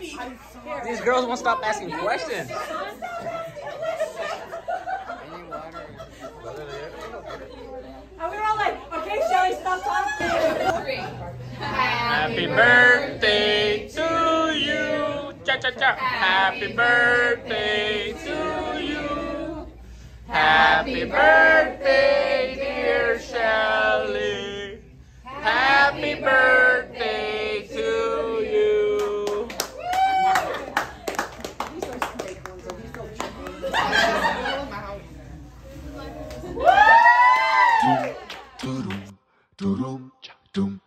These girls won't stop asking questions. And we were all like, okay, Shelley, stop talking. Happy birthday to you. Cha cha cha. Happy birthday to you. Happy birthday. Doodle, doodle, doom.